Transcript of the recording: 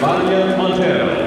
Valle Montero.